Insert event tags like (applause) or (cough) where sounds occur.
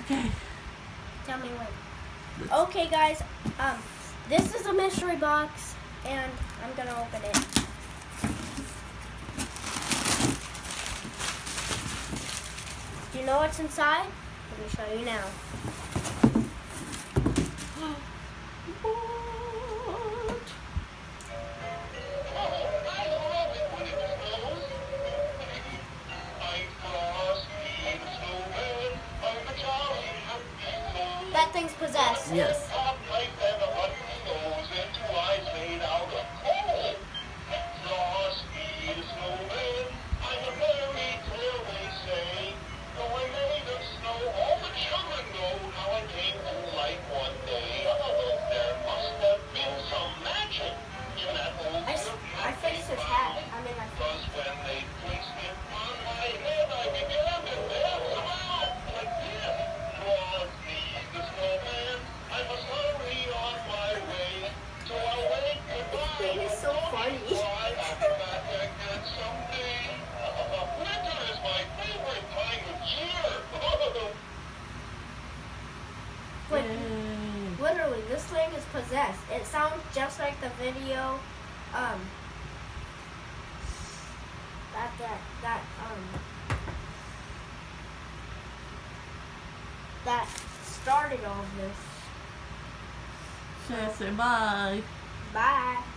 Okay. Tell me when. Okay, guys. Um, this is a mystery box, and I'm gonna open it. Do you know what's inside? Let me show you now. That thing's possessed. Yes. Of year. (laughs) Like, literally, this thing is possessed. It sounds just like the video, um, that, that, that, um, that started all of this. Say, say bye. Bye.